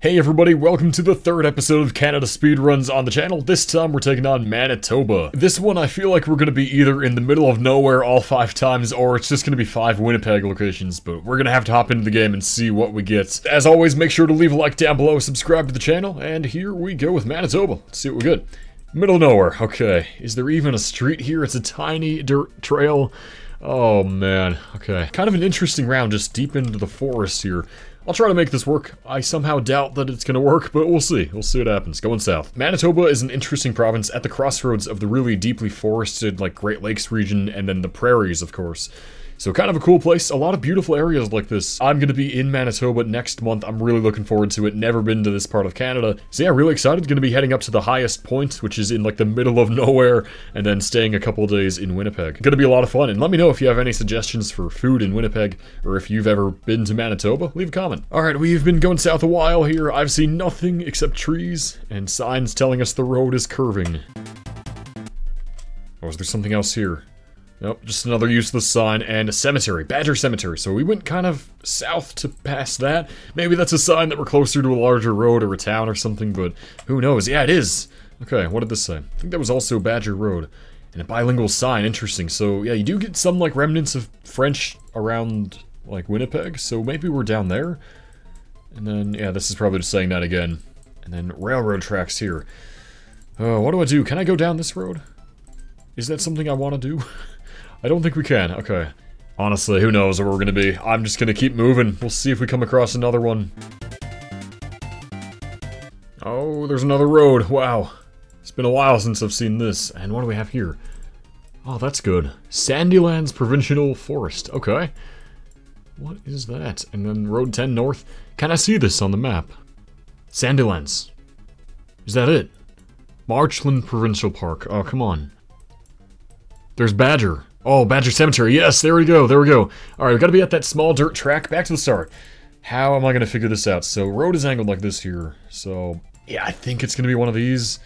Hey everybody, welcome to the third episode of Canada Speedruns on the channel. This time we're taking on Manitoba. This one I feel like we're gonna be either in the middle of nowhere all five times or it's just gonna be five Winnipeg locations, but we're gonna have to hop into the game and see what we get. As always, make sure to leave a like down below, subscribe to the channel, and here we go with Manitoba. Let's see what we get. Middle of nowhere, okay. Is there even a street here? It's a tiny dirt trail. Oh man, okay. Kind of an interesting round just deep into the forest here. I'll try to make this work. I somehow doubt that it's gonna work, but we'll see. We'll see what happens. Going south. Manitoba is an interesting province at the crossroads of the really deeply forested, like, Great Lakes region, and then the prairies, of course. So kind of a cool place, a lot of beautiful areas like this. I'm gonna be in Manitoba next month, I'm really looking forward to it, never been to this part of Canada. So yeah, really excited, gonna be heading up to the highest point, which is in like the middle of nowhere, and then staying a couple days in Winnipeg. Gonna be a lot of fun, and let me know if you have any suggestions for food in Winnipeg, or if you've ever been to Manitoba, leave a comment. Alright, we've been going south a while here, I've seen nothing except trees, and signs telling us the road is curving. Or is there something else here? Nope, just another useless sign and a cemetery, Badger Cemetery. So we went kind of south to pass that. Maybe that's a sign that we're closer to a larger road or a town or something, but who knows? Yeah, it is. Okay, what did this say? I think that was also Badger Road. And a bilingual sign, interesting. So yeah, you do get some like remnants of French around like Winnipeg, so maybe we're down there. And then, yeah, this is probably just saying that again. And then railroad tracks here. Uh, what do I do? Can I go down this road? Is that something I want to do? I don't think we can. Okay. Honestly, who knows where we're gonna be. I'm just gonna keep moving. We'll see if we come across another one. Oh, there's another road. Wow. It's been a while since I've seen this. And what do we have here? Oh, that's good. Sandilands Provincial Forest. Okay. What is that? And then Road 10 North. Can I see this on the map? Sandilands. Is that it? Marchand Provincial Park. Oh, come on. There's Badger. Oh, Badger Cemetery. Yes, there we go. There we go. All right, we've got to be at that small dirt track. Back to the start. How am I going to figure this out? So, road is angled like this here. So, yeah, I think it's going to be one of these.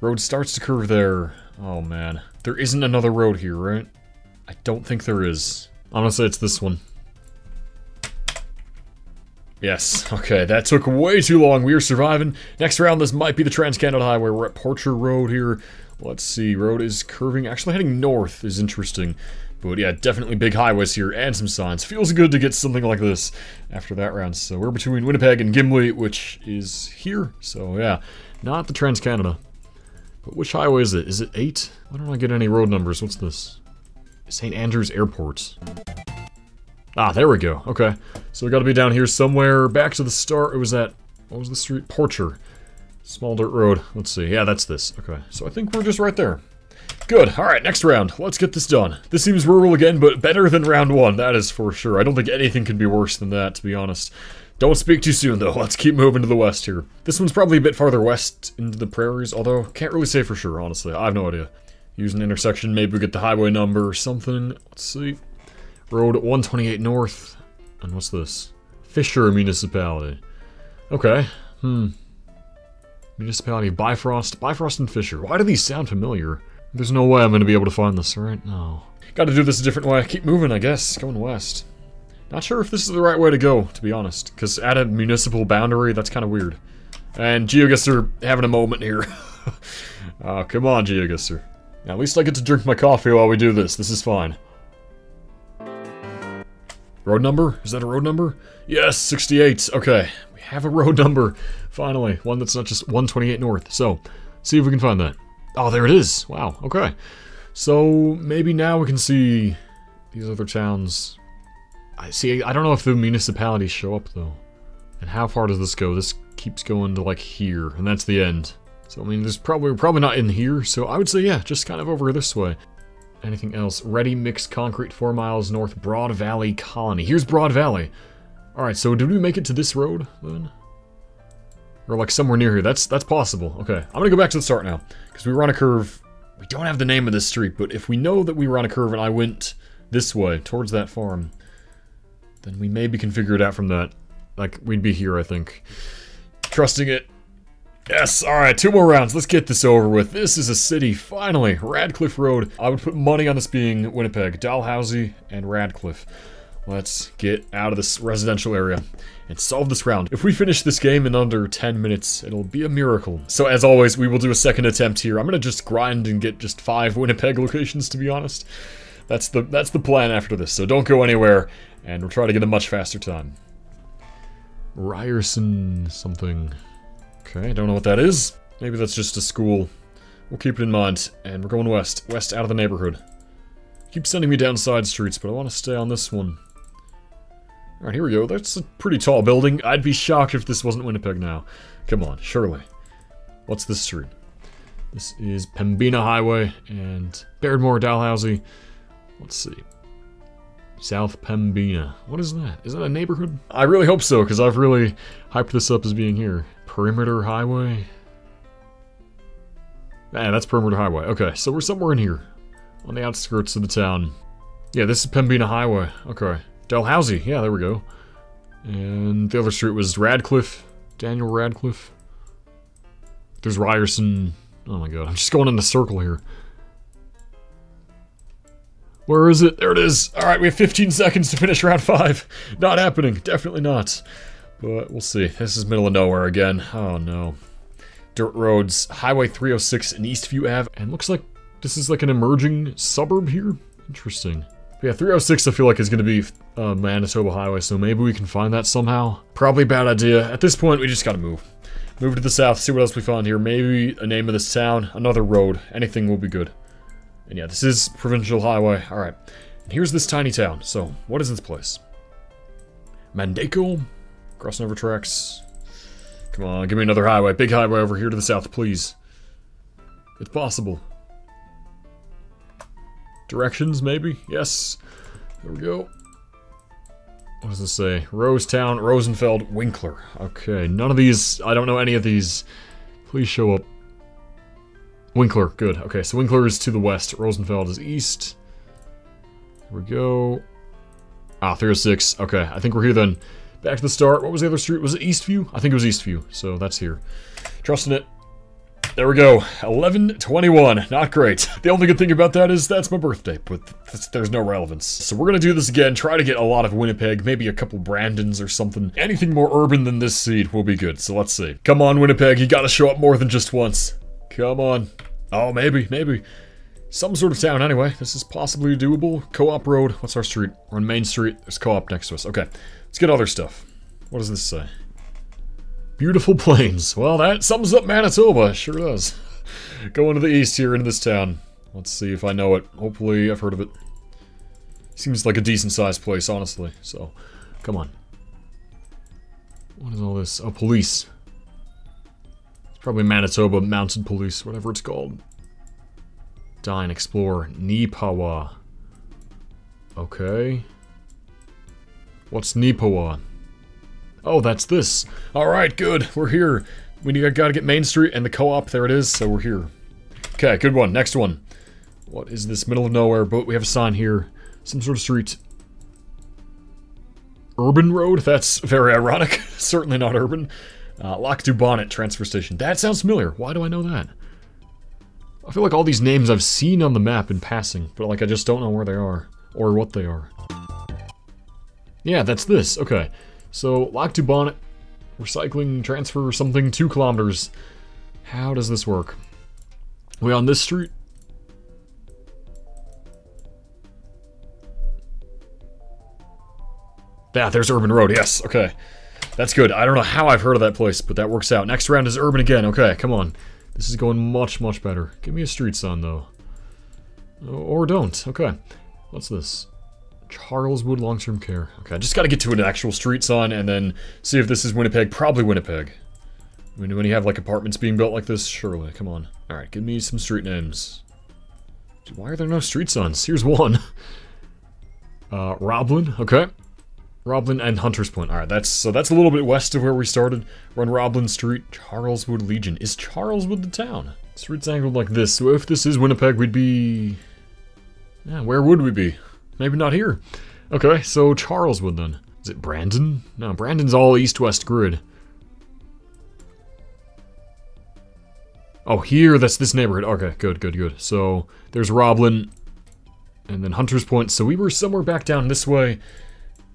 Road starts to curve there. Oh, man. There isn't another road here, right? I don't think there is. Say it's this one. Yes, okay, that took way too long. We are surviving. Next round, this might be the Trans-Canada Highway. We're at Porcher Road here. Let's see, road is curving. Actually, heading north is interesting. But yeah, definitely big highways here and some signs. Feels good to get something like this after that round. So we're between Winnipeg and Gimli, which is here. So yeah, not the Trans-Canada. But which highway is it? Is it 8? Why don't I get any road numbers? What's this? St. Andrews Airport. Ah, there we go. Okay. So we gotta be down here somewhere. Back to the start. It was at, what was the street? Porcher. Small dirt road. Let's see. Yeah, that's this. Okay. So I think we're just right there. Good. Alright, next round. Let's get this done. This seems rural again, but better than round one. That is for sure. I don't think anything could be worse than that, to be honest. Don't speak too soon, though. Let's keep moving to the west here. This one's probably a bit farther west into the prairies, although can't really say for sure, honestly. I have no idea. Use an intersection, maybe we get the highway number or something. Let's see. Road 128 North. And what's this? Fisher Municipality. Okay. Hmm. Municipality of Bifrost. Bifrost and Fisher. Why do these sound familiar? There's no way I'm to be able to find this, right? No. Gotta do this a different way. Keep moving, I guess. Going west. Not sure if this is the right way to go, to be honest. Because at a municipal boundary, that's kind of weird. And GeoGuessr having a moment here. oh, come on, GeoGuessr. At least I get to drink my coffee while we do this. This is fine. Road number? Is that a road number? Yes, 68. Okay, have a road number. Finally, one that's not just 128 North. So, see if we can find that. Oh, there it is. Wow, okay. So, maybe now we can see these other towns. I see, I don't know if the municipalities show up, though. And how far does this go? This keeps going to, like, here, and that's the end. So, I mean, there's probably, probably not in here, so I would say, yeah, just kind of over this way. Anything else? Ready mixed concrete 4 miles north, Broad Valley Colony. Here's Broad Valley. Alright, so did we make it to this road, then? Or like somewhere near here. That's that's possible. Okay, I'm gonna go back to the start now. Because we were on a curve. We don't have the name of this street, but if we know that we were on a curve and I went this way, towards that farm, then we maybe can figure it out from that. Like, we'd be here, I think. Trusting it. Yes, alright, two more rounds. Let's get this over with. This is a city, finally. Radcliffe Road. I would put money on this being Winnipeg. Dalhousie and Radcliffe. Let's get out of this residential area and solve this round. If we finish this game in under 10 minutes, it'll be a miracle. So as always, we will do a second attempt here. I'm gonna just grind and get just five Winnipeg locations, to be honest. That's the that's the plan after this, so don't go anywhere, and we'll try to get a much faster time. Ryerson something. Okay, I don't know what that is. Maybe that's just a school. We'll keep it in mind, and we're going west. West out of the neighborhood. Keep sending me down side streets, but I want to stay on this one. Alright, here we go. That's a pretty tall building. I'd be shocked if this wasn't Winnipeg now. Come on, surely. What's this street? This is Pembina Highway and Bairdmore, Dalhousie. Let's see. South Pembina. What is that? Is that a neighborhood? I really hope so, because I've really hyped this up as being here. Perimeter Highway? Man, that's Perimeter Highway. Okay, so we're somewhere in here. On the outskirts of the town. Yeah, this is Pembina Highway. Okay. Dalhousie. Yeah, there we go. And the other street was Radcliffe. Daniel Radcliffe. There's Ryerson. Oh my god, I'm just going in a circle here. Where is it? There it is. All right, we have 15 seconds to finish round five. Not happening. Definitely not. But we'll see. This is middle of nowhere again. Oh no. Dirt roads, Highway 306 and Eastview Ave, and looks like this is like an emerging suburb here. Interesting. Yeah, 306 I feel like is going to be uh, Manitoba Highway, so maybe we can find that somehow. Probably bad idea. At this point, we just gotta move. Move to the south, see what else we find here. Maybe a name of this town, another road. Anything will be good. And yeah, this is Provincial Highway. Alright. And here's this tiny town. So, what is this place? Mandako? Crossing over tracks. Come on, give me another highway. Big highway over here to the south, please. It's possible. Directions, maybe? Yes. There we go. What does this say? Rosetown, Rosenfeld, Winkler. Okay, none of these, I don't know any of these. Please show up. Winkler, good. Okay, so Winkler is to the west, Rosenfeld is east. Here we go. Ah, 306. Okay, I think we're here then. Back to the start. What was the other street? Was it Eastview? I think it was Eastview, so that's here. Trusting it. There we go. 1121. Not great. The only good thing about that is that's my birthday, but there's no relevance. So we're gonna do this again, try to get a lot of Winnipeg, maybe a couple Brandons or something. Anything more urban than this seed will be good, so let's see. Come on, Winnipeg, you gotta show up more than just once. Come on. Oh, maybe, maybe. Some sort of town, anyway. This is possibly doable. Co-op Road. What's our street? We're on Main Street. There's co-op next to us. Okay, let's get other stuff. What does this say? Beautiful plains. Well, that sums up Manitoba. Sure does. Going to the east here into this town. Let's see if I know it. Hopefully I've heard of it. Seems like a decent sized place, honestly. So, come on. What is all this? Oh, police. It's probably Manitoba Mounted Police, whatever it's called. Dine, explore, Neepawa. Okay. What's Neepawa? Oh, that's this. Alright, good. We're here. We need, gotta get Main Street and the co-op. There it is, so we're here. Okay, good one. Next one. What is this? Middle of nowhere, but we have a sign here. Some sort of street. Urban Road? That's very ironic. Certainly not urban. Uh, du Bonnet transfer station. That sounds familiar. Why do I know that? I feel like all these names I've seen on the map in passing, but like I just don't know where they are. Or what they are. Yeah, that's this. Okay. So, Lac du Bonnet, recycling, transfer, something, two kilometers. How does this work? We on this street? Yeah, there's Urban Road, yes, okay. That's good. I don't know how I've heard of that place, but that works out. Next round is Urban again, okay, come on. This is going much, much better. Give me a street sign, though. Oh, or don't, okay. What's this? Charleswood Long-Term Care. Okay, I just gotta get to an actual street sign and then see if this is Winnipeg. Probably Winnipeg. Mean, when you have, like, apartments being built like this, surely. Come on. Alright, give me some street names. Dude, why are there no street signs? Here's one. Uh, Roblin, okay. Roblin and Hunters Point. Alright, that's so that's a little bit west of where we started. We're on Roblin Street, Charleswood Legion. Is Charleswood the town? Street's angled like this, so if this is Winnipeg, we'd be... Yeah, where would we be? Maybe not here. Okay, so Charleswood then. Is it Brandon? No, Brandon's all east-west grid. Oh, here, that's this neighborhood. Okay, good, good, good. So, there's Roblin, and then Hunter's Point. So we were somewhere back down this way.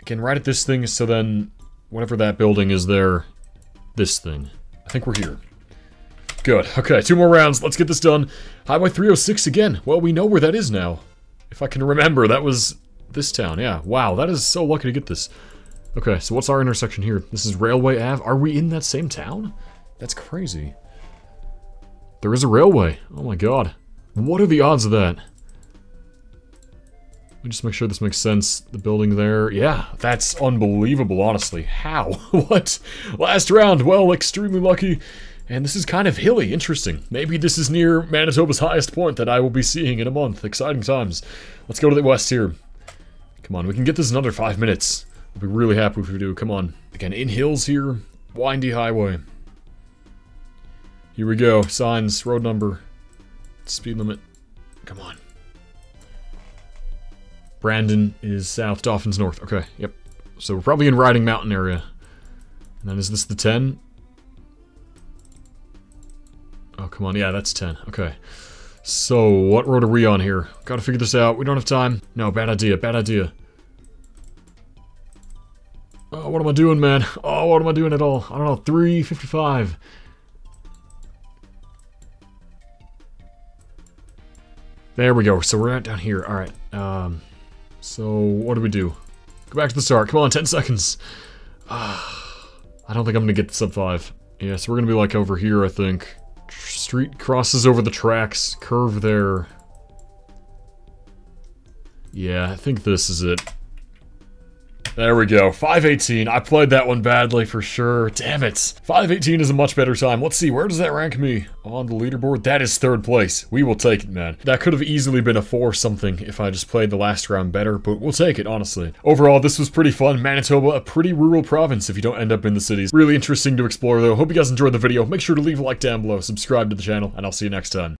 Again, right at this thing, so then whatever that building is there, this thing. I think we're here. Good. Okay, two more rounds. Let's get this done. Highway 306 again. Well, we know where that is now. If I can remember, that was this town. Yeah. Wow, that is so lucky to get this. Okay, so what's our intersection here? This is Railway Ave. Are we in that same town? That's crazy. There is a railway. Oh my god. What are the odds of that? Let me just make sure this makes sense. The building there. Yeah, that's unbelievable, honestly. How? what? Last round. Well, extremely lucky. And this is kind of hilly. Interesting. Maybe this is near Manitoba's highest point that I will be seeing in a month. Exciting times. Let's go to the west here. Come on, we can get this another five minutes. I'll be really happy if we do. Come on. Again, in hills here. Windy highway. Here we go. Signs, road number, speed limit. Come on. Brandon is south, Dauphin's north. Okay, yep. So we're probably in Riding Mountain area. And then is this the 10? Come on. Yeah, that's 10. Okay. So, what road are we on here? Gotta figure this out. We don't have time. No, bad idea. Bad idea. Oh, what am I doing, man? Oh, what am I doing at all? I don't know. 355. There we go. So we're at down here. All right. Um, so what do we do? Go back to the start. Come on, 10 seconds. Uh, I don't think I'm going to get the sub 5. Yeah, so we're going to be like over here, I think. Street crosses over the tracks. Curve there. Yeah, I think this is it. There we go. 518. I played that one badly for sure. Damn it. 518 is a much better time. Let's see. Where does that rank me on the leaderboard? That is third place. We will take it, man. That could have easily been a 4 something if I just played the last round better, but we'll take it, honestly. Overall, this was pretty fun. Manitoba, a pretty rural province if you don't end up in the cities. Really interesting to explore, though. Hope you guys enjoyed the video. Make sure to leave a like down below, subscribe to the channel, and I'll see you next time.